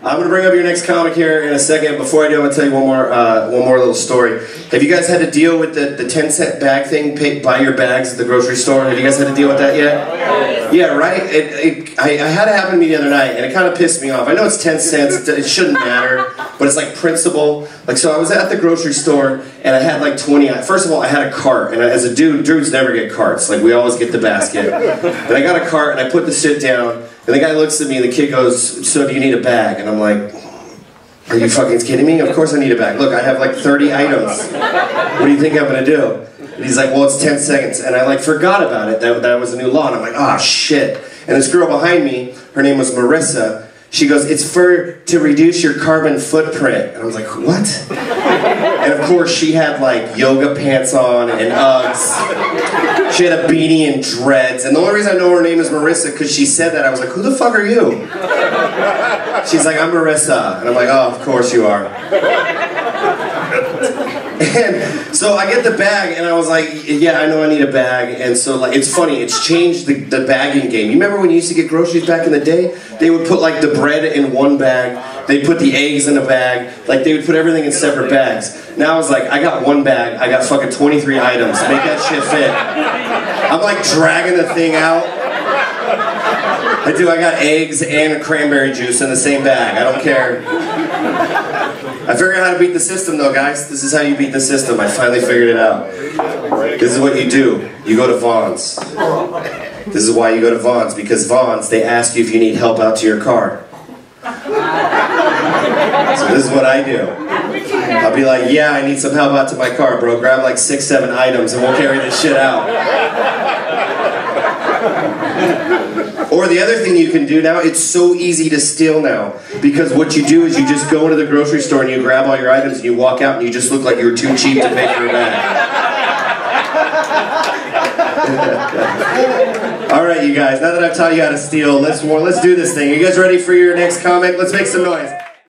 I'm gonna bring up your next comic here in a second. Before I do, I'm gonna tell you one more, uh, one more little story. Have you guys had to deal with the, the 10 cent bag thing? Pay, buy your bags at the grocery store. Have you guys had to deal with that yet? Yeah, right. It, it, I, I had it happen to me the other night, and it kind of pissed me off. I know it's 10 cents. It shouldn't matter, but it's like principle. Like, so I was at the grocery store, and I had like 20. First of all, I had a cart, and as a dude, dudes never get carts. Like, we always get the basket. And I got a cart, and I put the shit down. And the guy looks at me, and the kid goes, "So do you need a bag?" And I'm like, "Are you fucking kidding me? Of course I need a bag. Look, I have like 30 items. What do you think I'm gonna do?" And he's like, "Well, it's 10 seconds." And I like forgot about it. That that was a new law. And I'm like, "Oh shit!" And this girl behind me, her name was Marissa. She goes, "It's for to reduce your carbon footprint." And I was like, "What?" And of course, she had like yoga pants on and Uggs. She had a beanie and dreads. And the only reason I know her name is Marissa because she said that. I was like, "Who the fuck are you?" She's like, "I'm Marissa," and I'm like, "Oh, of course you are." And so I get the bag, and I was like, "Yeah, I know I need a bag." And so, like, it's funny. It's changed the, the bagging game. You remember when you used to get groceries back in the day? They would put like the bread in one bag. They put the eggs in a bag. Like they would put everything in separate bags. Now I was like, I got one bag. I got fucking 23 items. Make that shit fit. I'm like dragging the thing out. I do. I got eggs and cranberry juice in the same bag. I don't care. I figured out how to beat the system, though, guys. This is how you beat the system. I finally figured it out. This is what you do. You go to Vons. This is why you go to Vons, because Vons, they ask you if you need help out to your car. So this is what I do. I'll be like, yeah, I need some help out to my car, bro. Grab like six, seven items and we'll carry this shit out. Or the other thing you can do now, it's so easy to steal now. Because what you do is you just go into the grocery store and you grab all your items and you walk out and you just look like you were too cheap to pay for your bag. all right, you guys, now that I've taught you how to steal, let's, let's do this thing. You guys ready for your next comic? Let's make some noise.